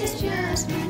What is